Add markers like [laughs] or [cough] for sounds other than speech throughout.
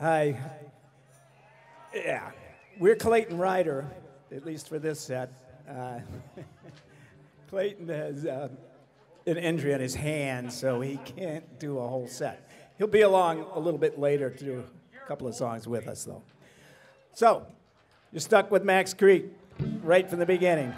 Hi. Yeah, we're Clayton Rider, at least for this set. Uh, [laughs] Clayton has uh, an injury on his hand, so he can't do a whole set. He'll be along a little bit later to do a couple of songs with us, though. So, you're stuck with Max Creek right from the beginning.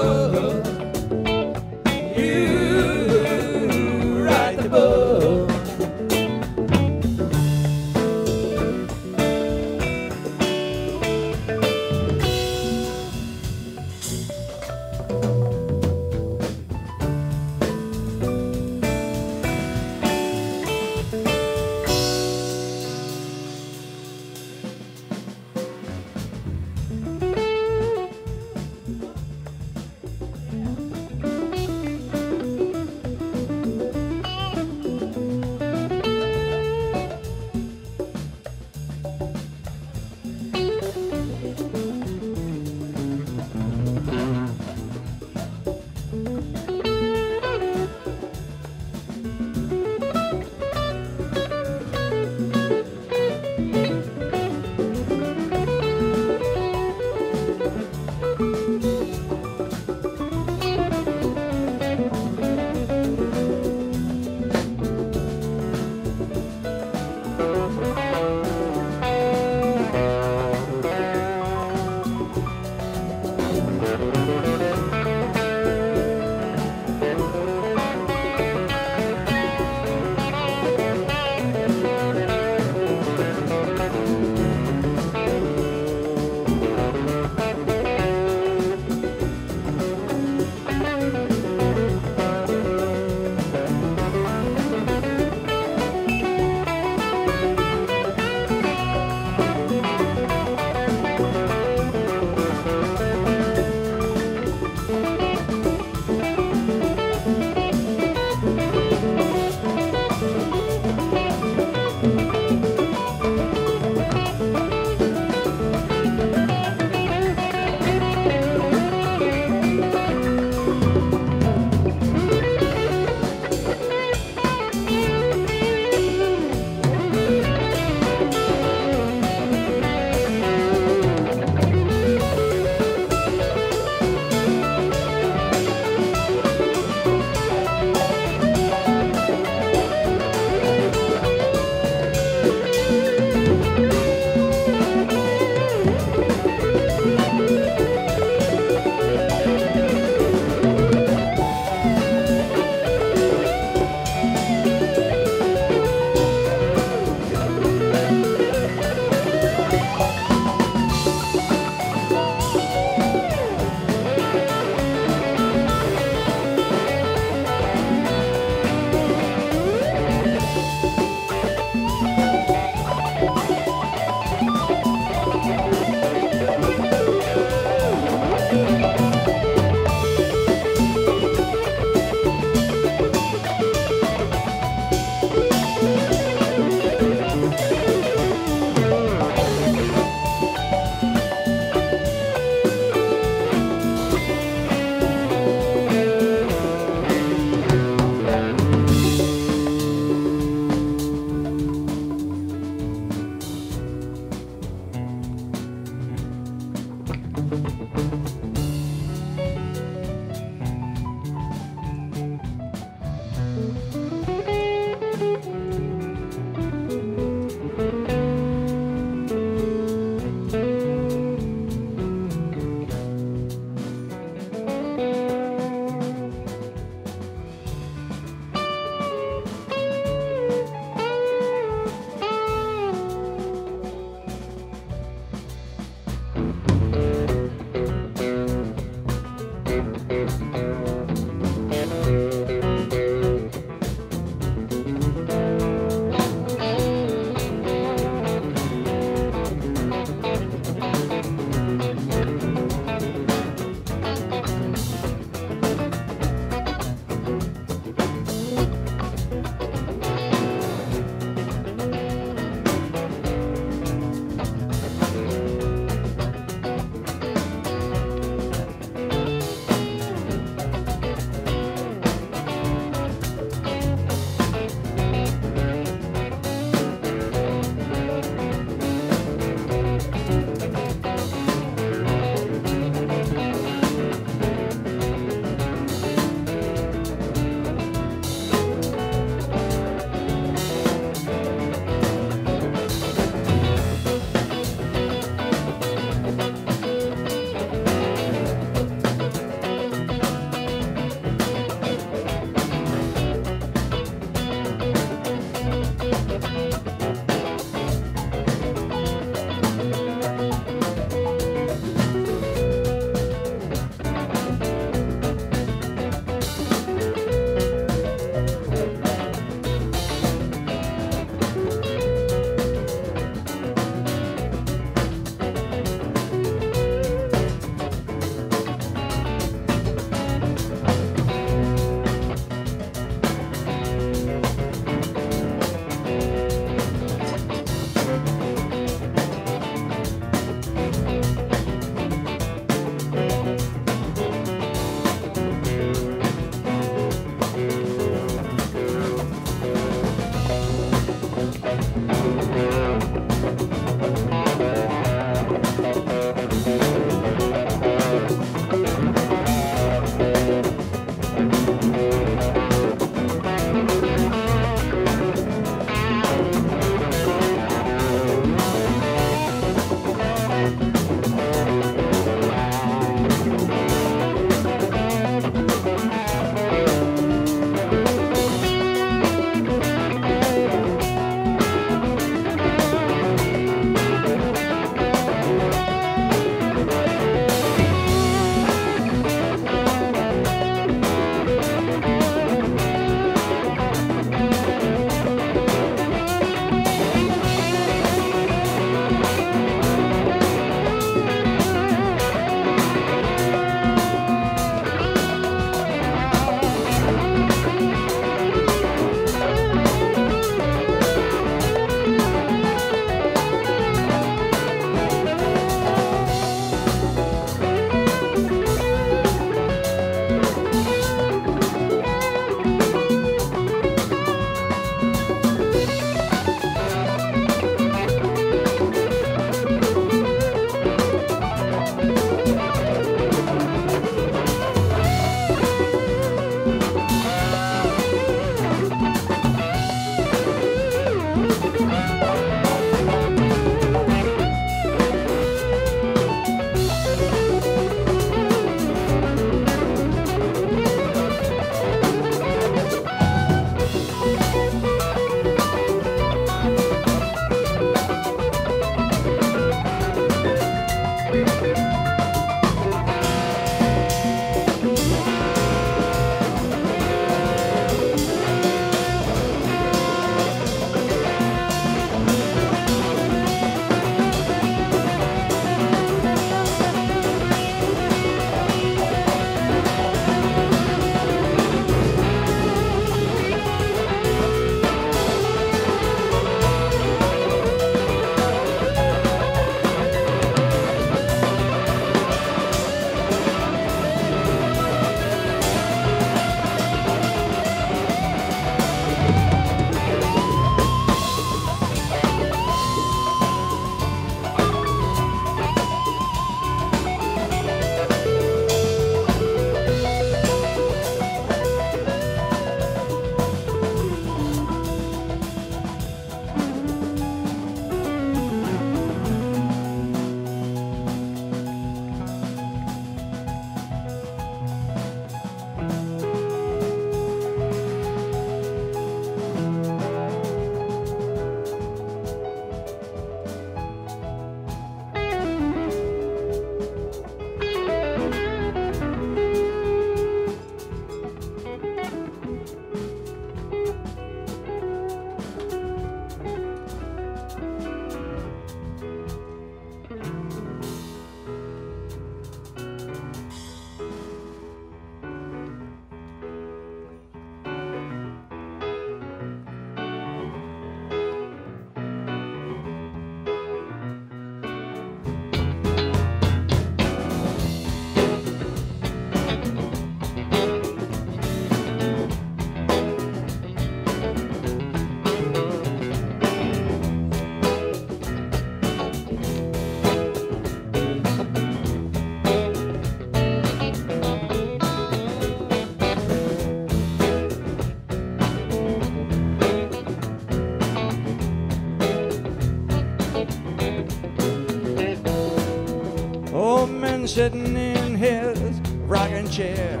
chair.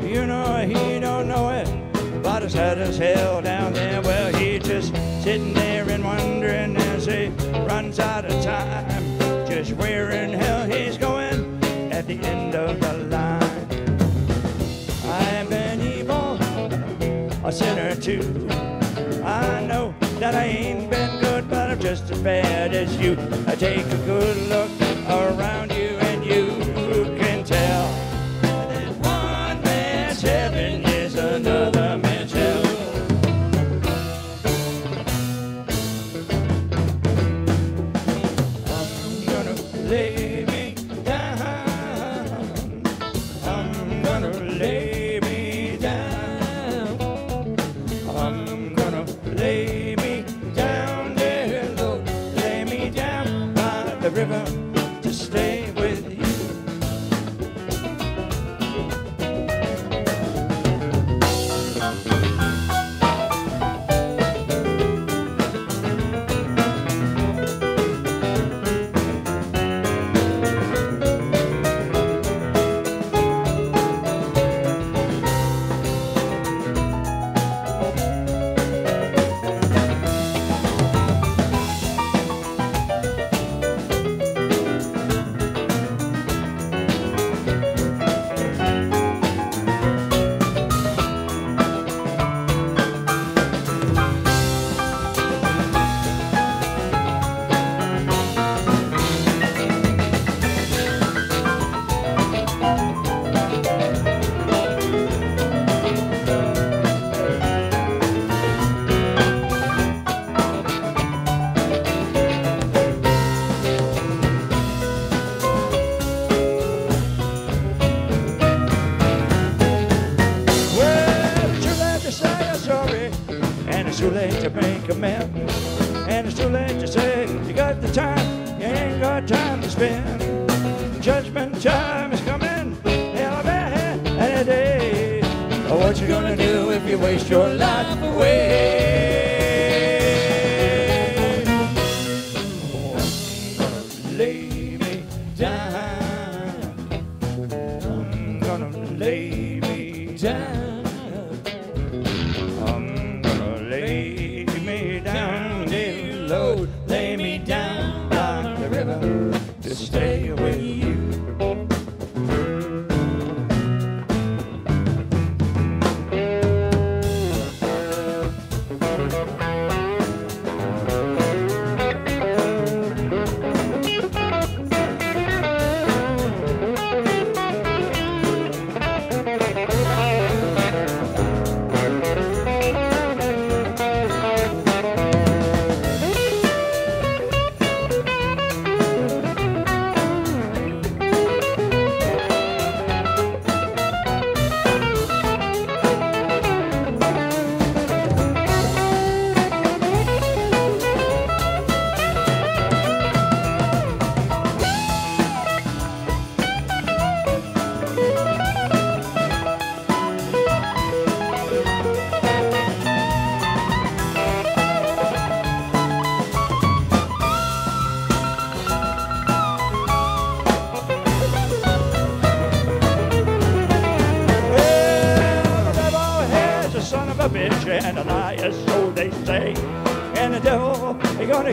You know he don't know it, but it's hot as hell down there. Well, he just sitting there and wondering as he runs out of time, just where in hell he's going at the end of the line. I've been evil, a sinner too. I know that I ain't been good, but I'm just as bad as you. I take a good look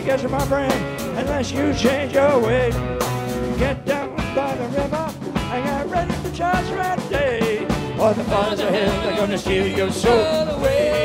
get you, my friend, unless you change your way. Get down by the river and get ready for judgment day. Or the fires of hell, they're gonna steal your soul away.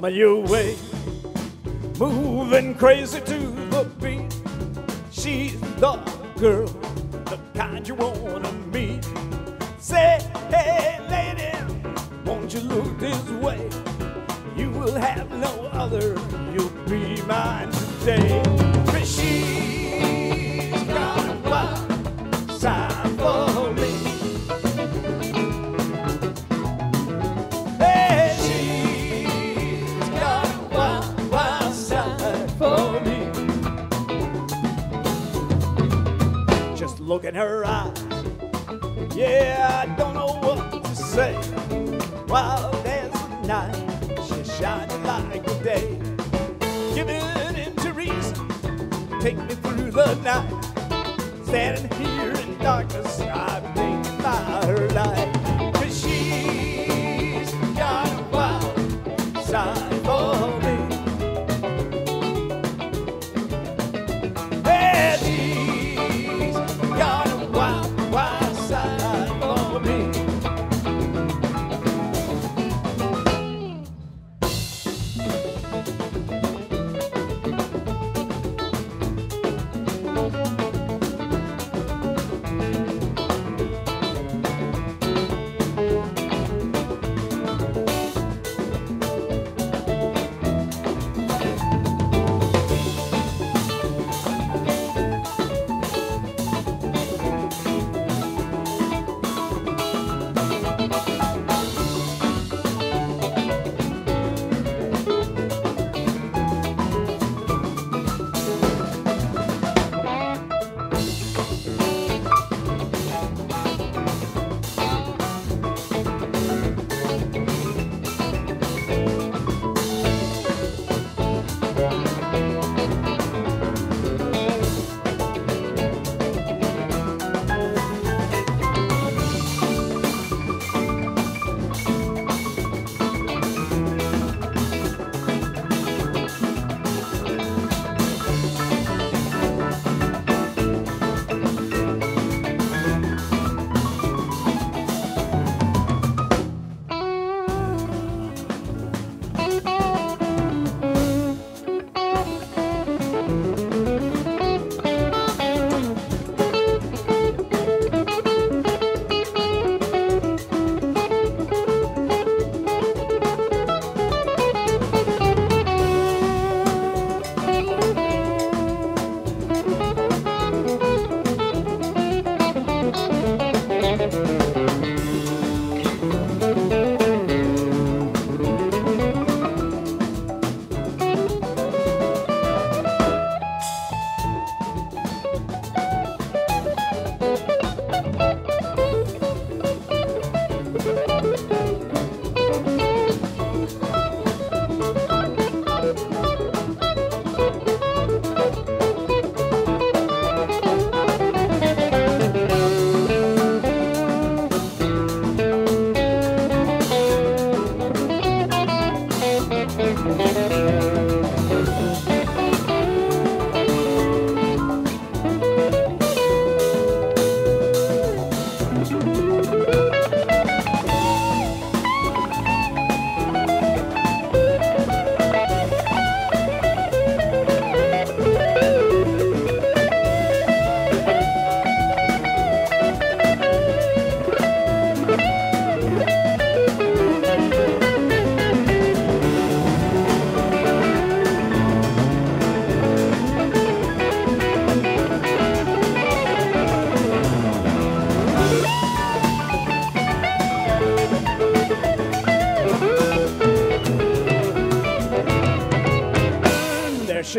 I'm your way, moving crazy to the beat. She's the girl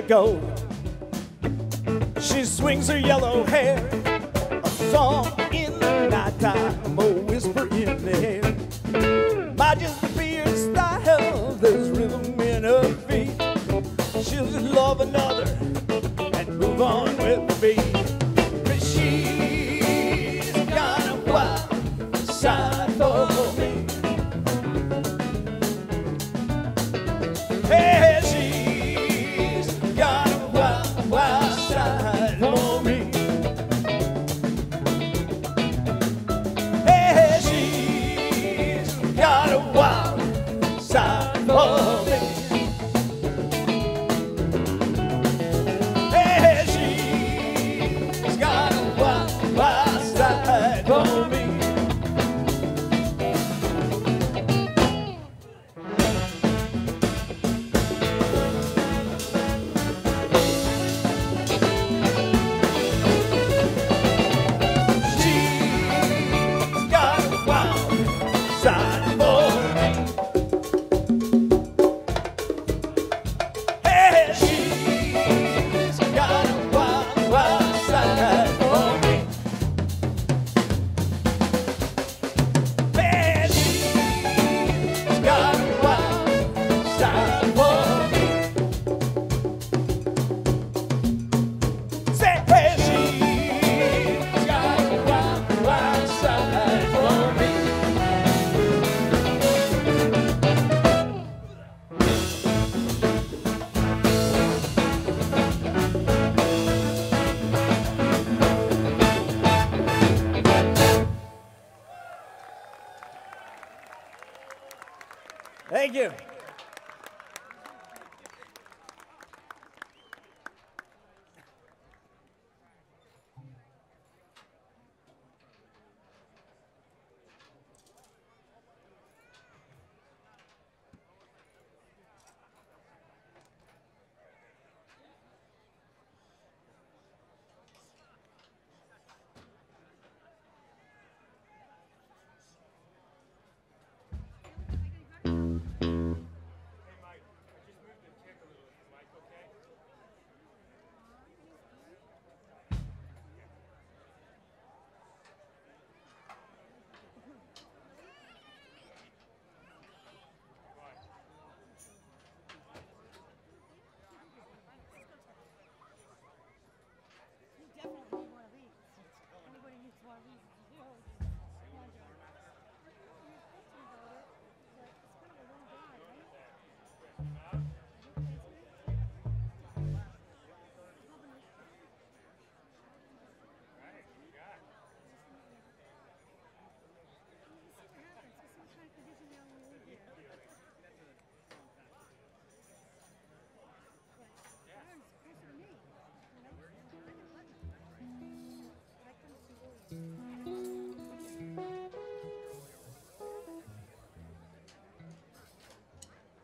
go.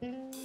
Your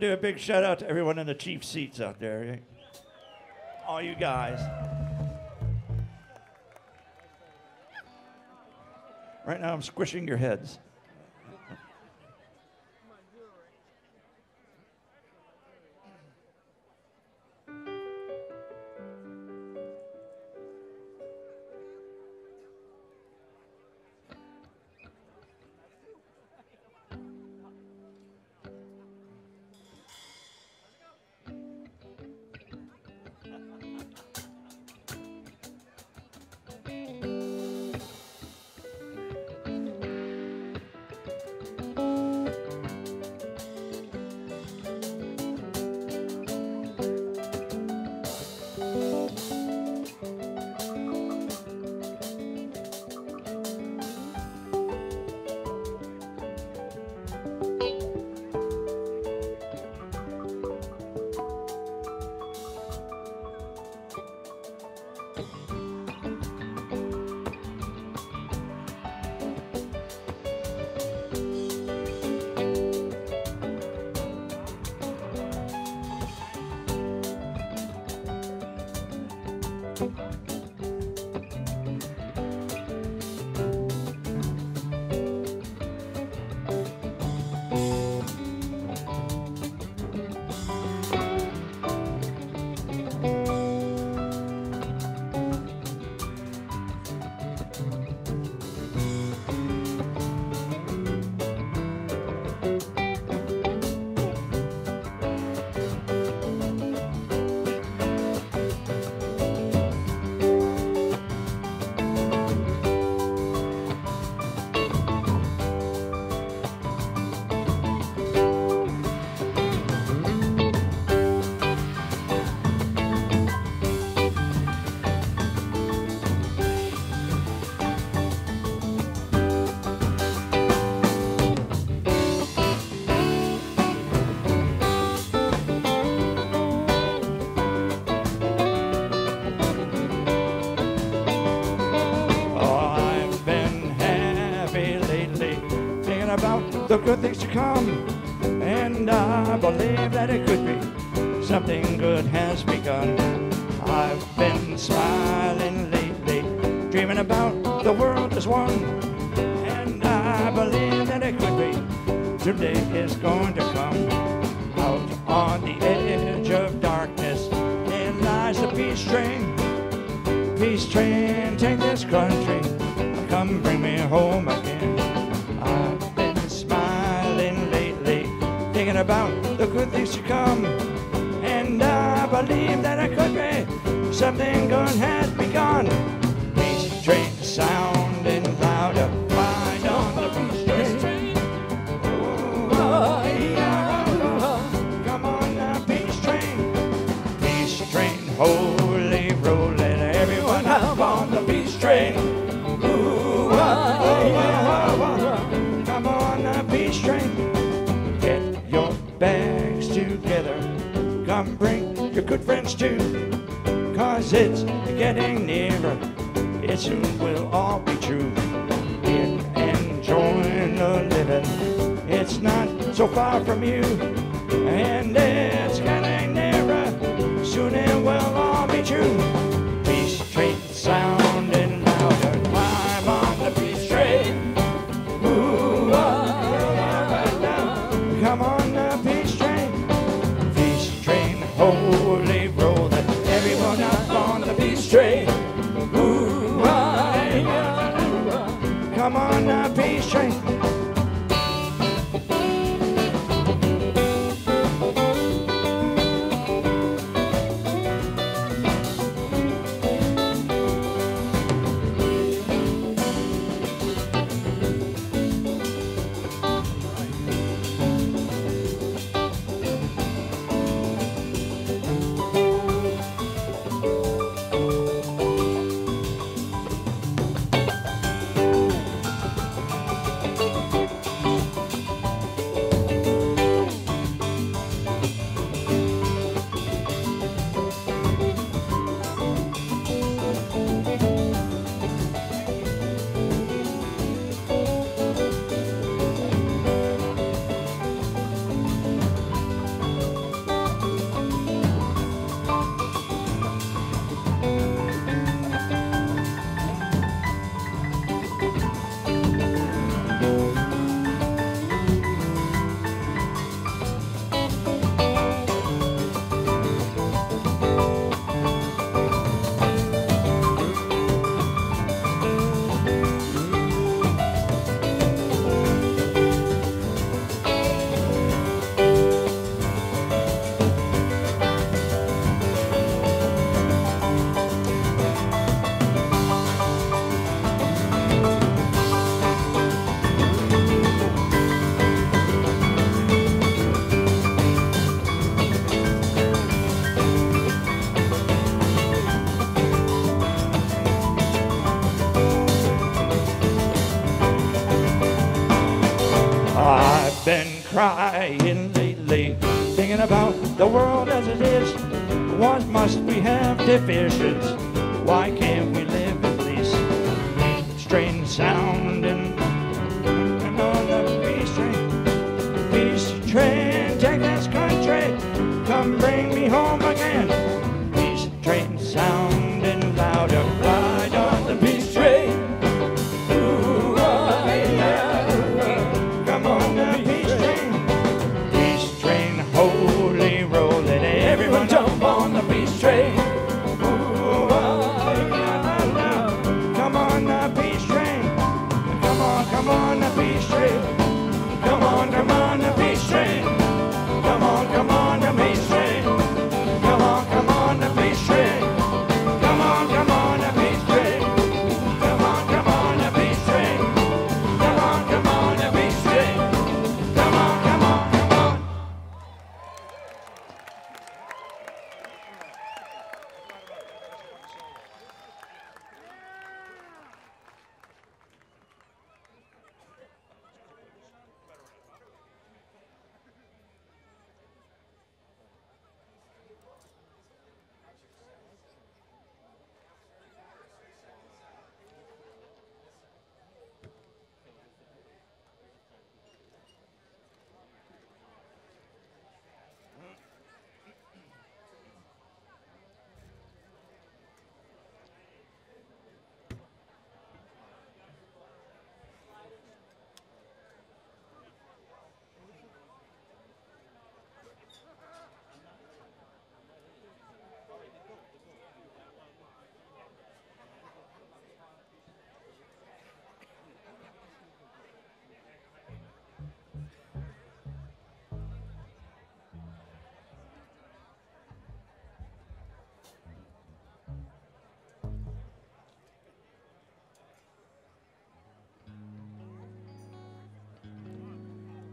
to do a big shout out to everyone in the chief seats out there. All you guys. Right now, I'm squishing your heads. The good things to come. And I believe that it could be something good has begun. I've been smiling lately, dreaming about the world as one. And I believe that it could be today is going to come. Out on the edge of darkness, there lies a peace train. Peace train, take this country, good things to come. And I believe that I could be something good has begun.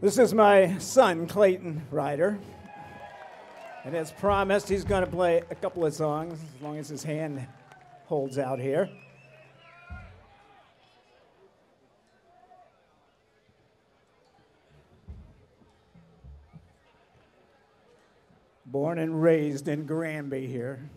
This is my son, Clayton Rider. And as promised, he's going to play a couple of songs as long as his hand holds out here. Born and raised in Granby here.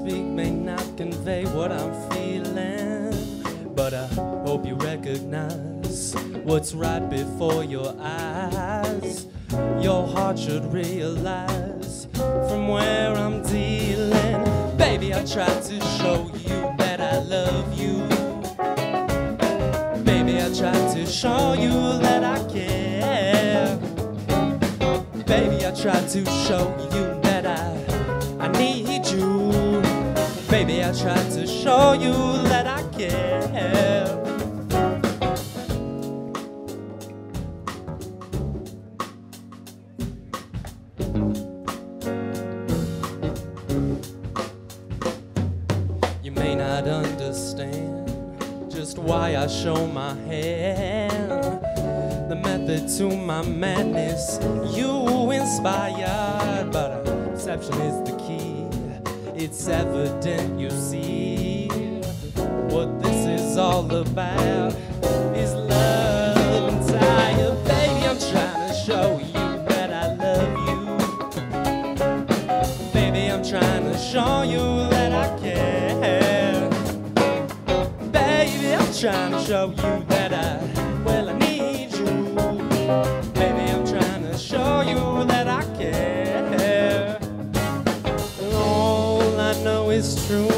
speak may not convey what I'm feeling, but I hope you recognize what's right before your eyes. Your heart should realize from where I'm dealing. Baby, I tried to show you that I love you. Baby, I tried to show you that I care. Baby, I tried to show you. trying to show you that I, well, I need you. Baby, I'm trying to show you that I care. And all I know is true.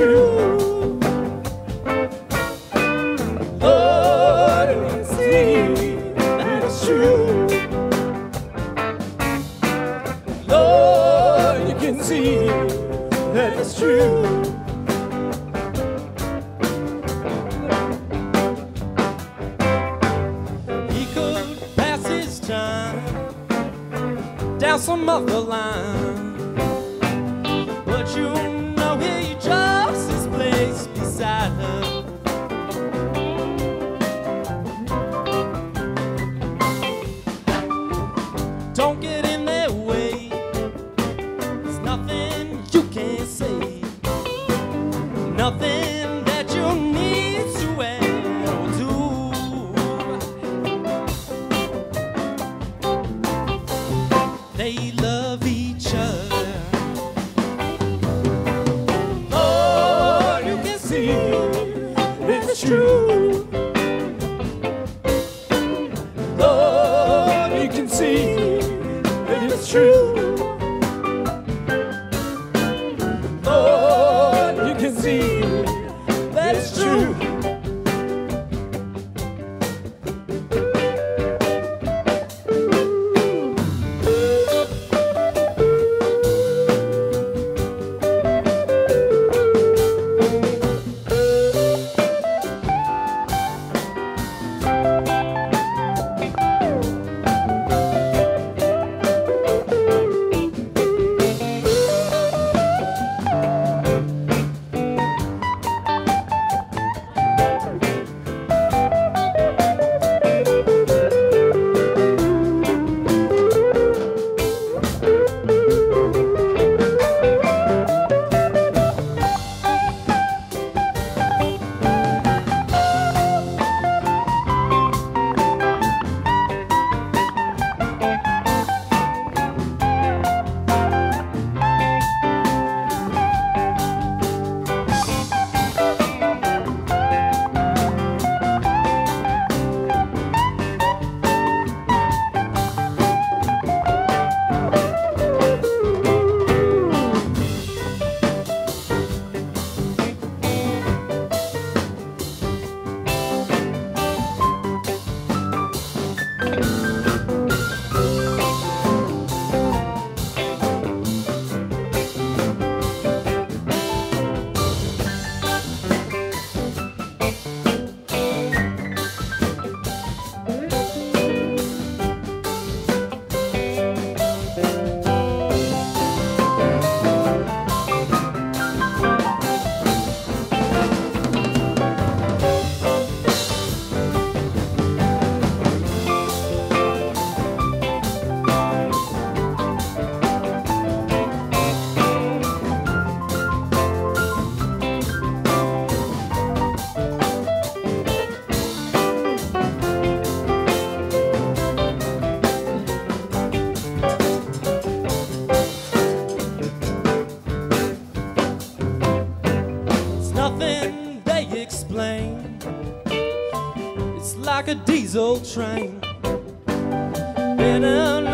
True. Like a diesel train. Not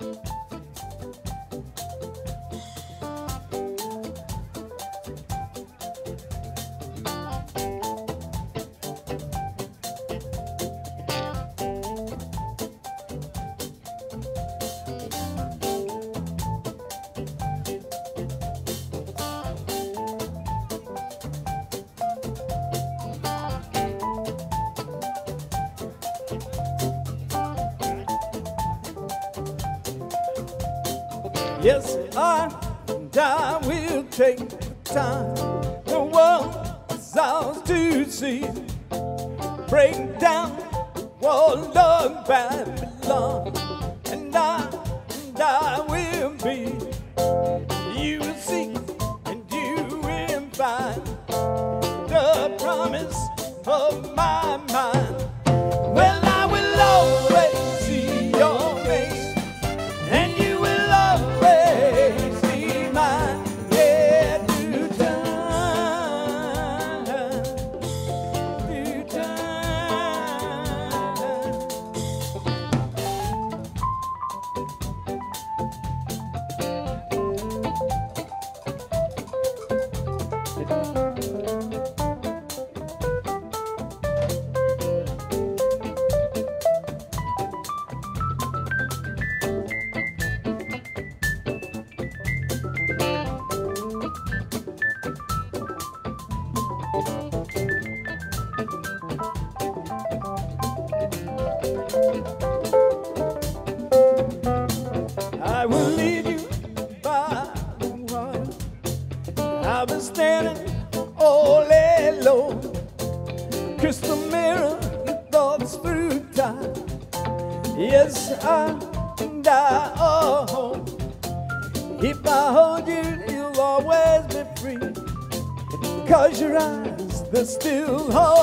you Yes, I and I will take the time. The world is ours to see. Break down one wall of. There's still hope.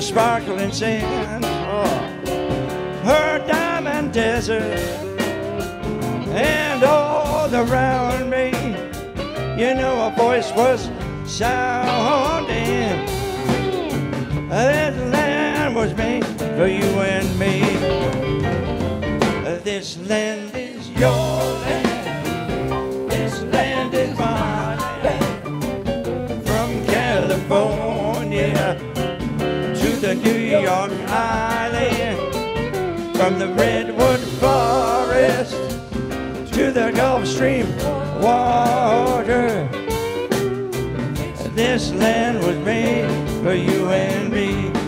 the sparkling sand. Oh, her diamond desert and all around me. You know a voice was sounding. This land was made for you and me. This land is yours. Long Island, from the redwood forest to the Gulf Stream water. This land was made for you and me.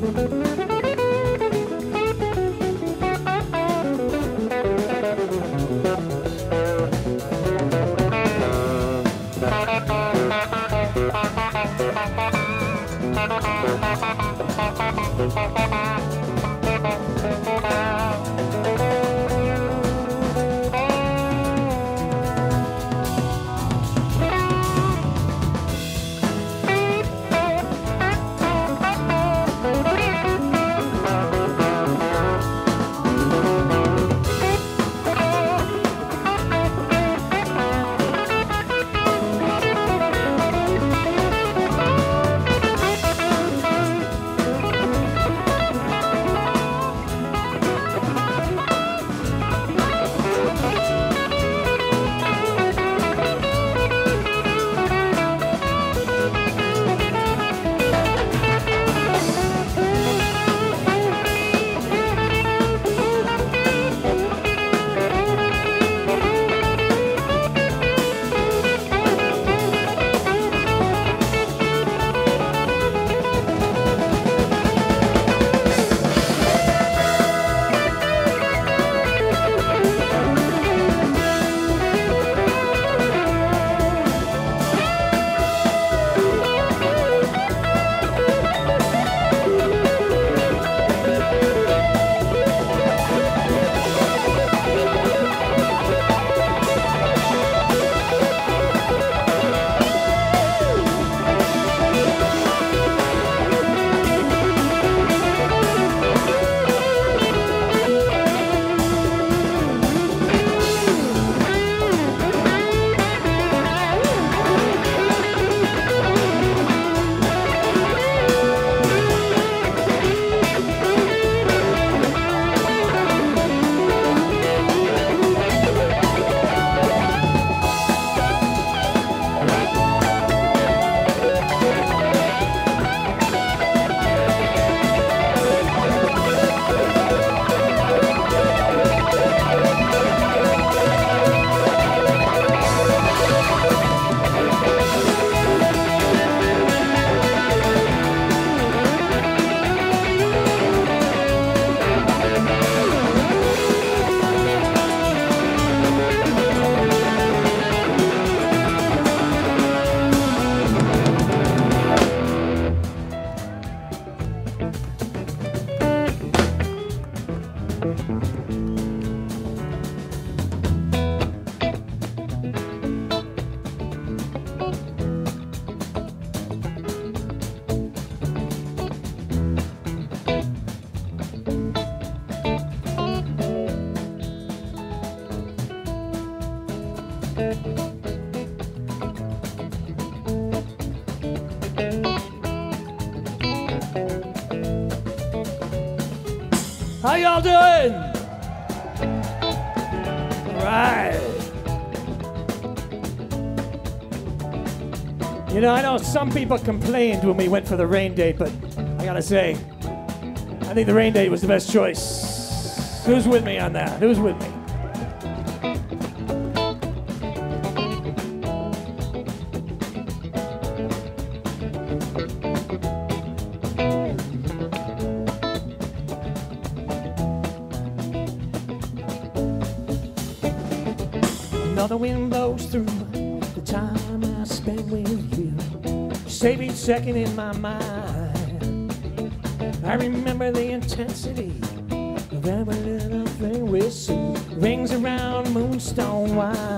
Thank You know, I know some people complained when we went for the rain date, but I gotta say, I think the rain date was the best choice. Who's with me on that? Who's with me? second in my mind. I remember the intensity of every little thing we see. Rings around moonstone wide.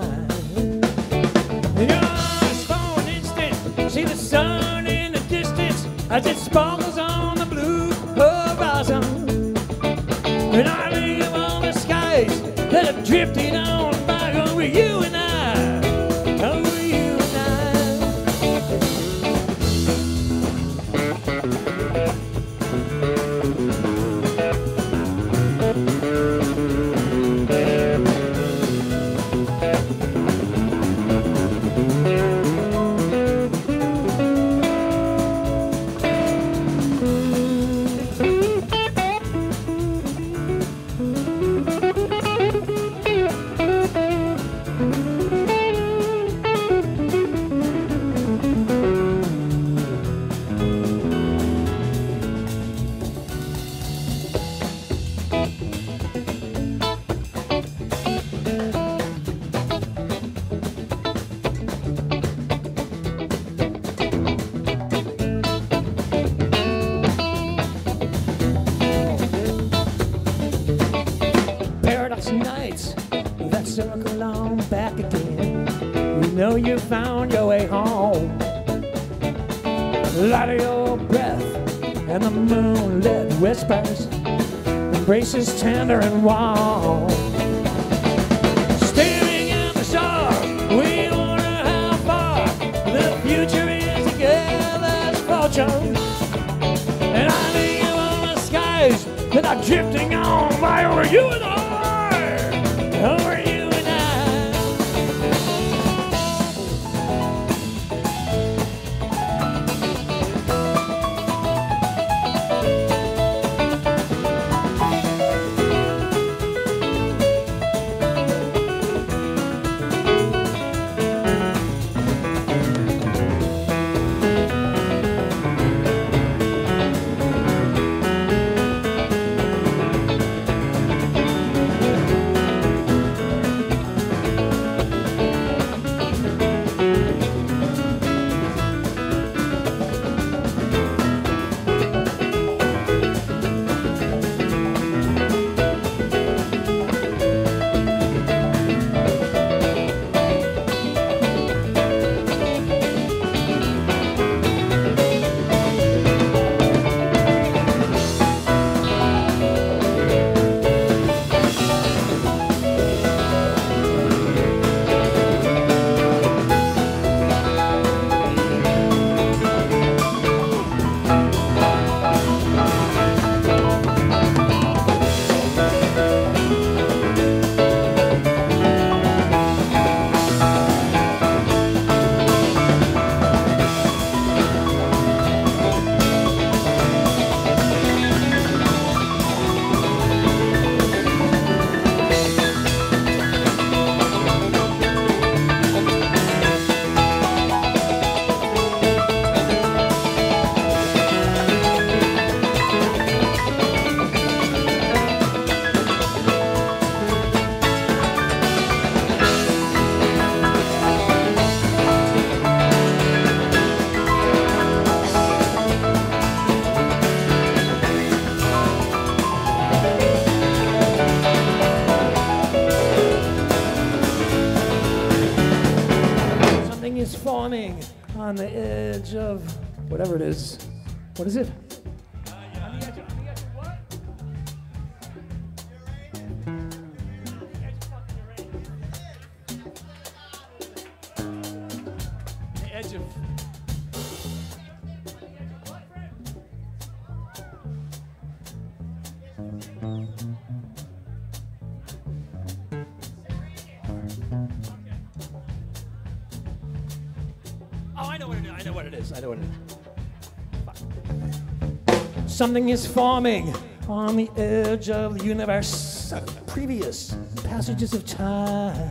Something is forming on the edge of the universe. Previous passages of time.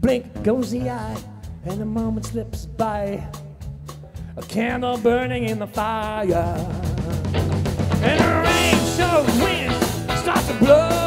Blink goes the eye, and a moment slips by. A candle burning in the fire. And the rain so wind starts to blow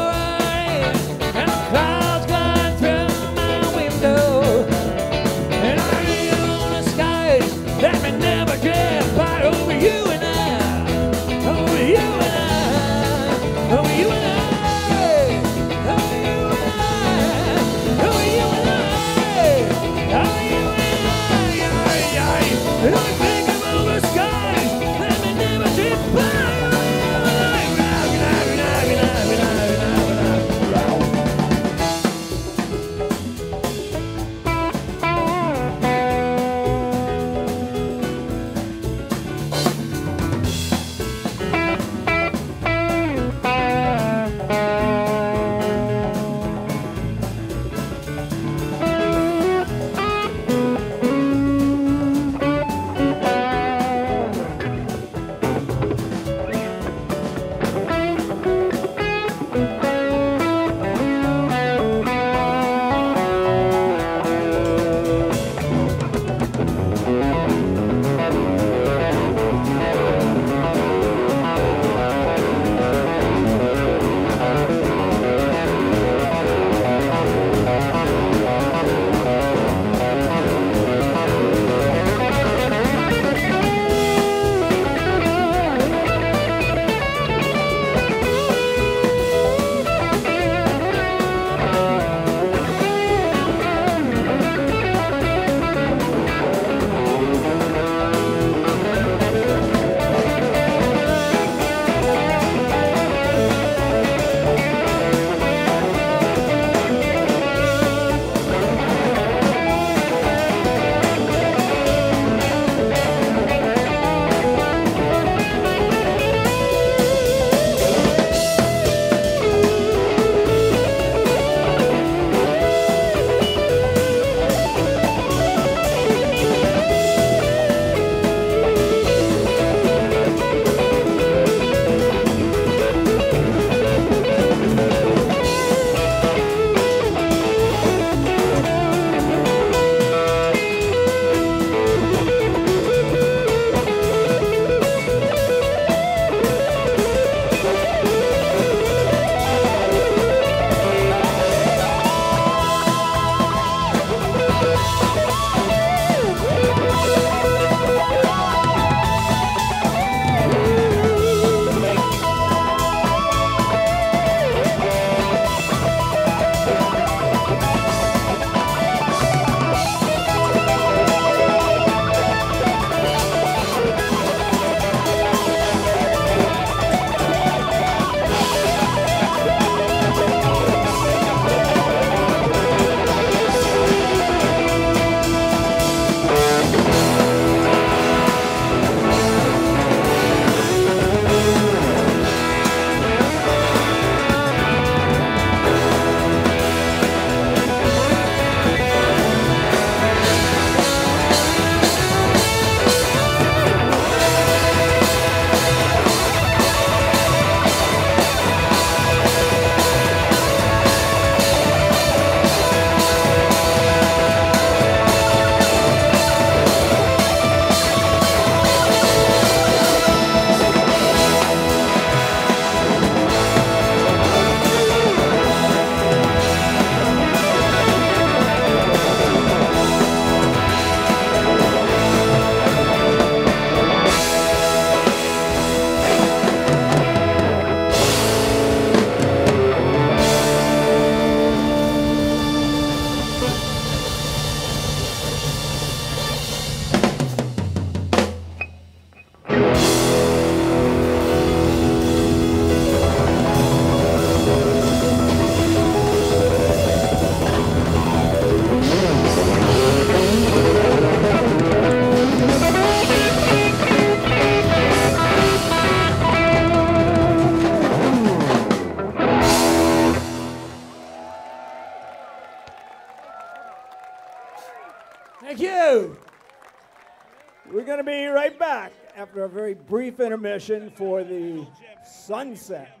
after a very brief intermission for the sunset